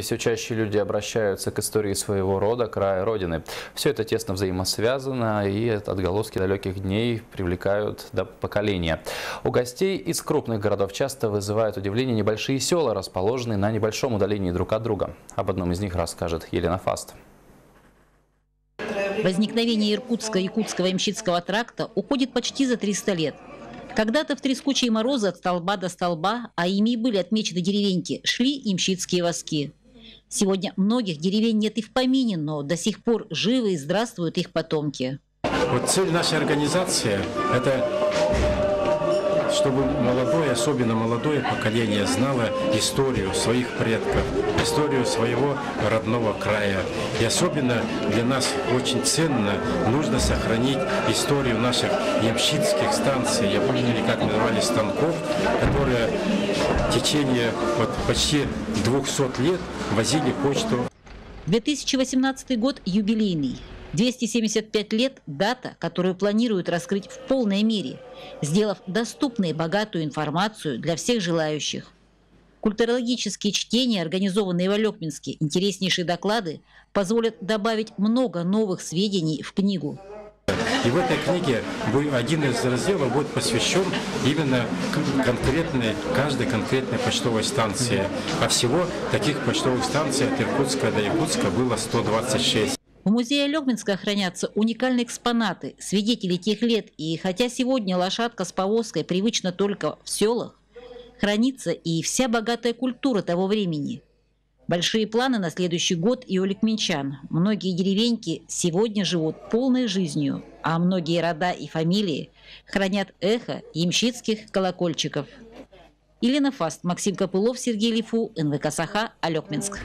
Все чаще люди обращаются к истории своего рода, края, родины. Все это тесно взаимосвязано, и отголоски далеких дней привлекают до поколения. У гостей из крупных городов часто вызывают удивление небольшие села, расположенные на небольшом удалении друг от друга. Об одном из них расскажет Елена Фаст. Возникновение Иркутско-Якутского имщицкого тракта уходит почти за 300 лет. Когда-то в трескучие морозы от столба до столба, а ими и были отмечены деревеньки, шли имщицкие воски. Сегодня многих деревень нет и в помине, но до сих пор живы и здравствуют их потомки. Вот цель нашей организации – это чтобы молодое, особенно молодое поколение знало историю своих предков, историю своего родного края. И особенно для нас очень ценно, нужно сохранить историю наших ямщицких станций, я помню, как называли, станков, которые в течение вот, почти 200 лет возили почту 2018 год юбилейный. 275 лет – дата, которую планируют раскрыть в полной мере, сделав доступной богатую информацию для всех желающих. Культурологические чтения, организованные в Алекминске, интереснейшие доклады позволят добавить много новых сведений в книгу. И в этой книге один из разделов будет посвящен именно конкретной, каждой конкретной почтовой станции. А всего таких почтовых станций от Иркутска до Якутска было 126. В музее Легминска хранятся уникальные экспонаты, свидетели тех лет, и хотя сегодня лошадка с повозкой привычна только в селах, хранится и вся богатая культура того времени. Большие планы на следующий год и у ликменчан. Многие деревеньки сегодня живут полной жизнью, а многие рода и фамилии хранят эхо ямщицких колокольчиков. Елена Фаст, Максим Копылов, Сергей Лифу, НВК Саха, Алекминск.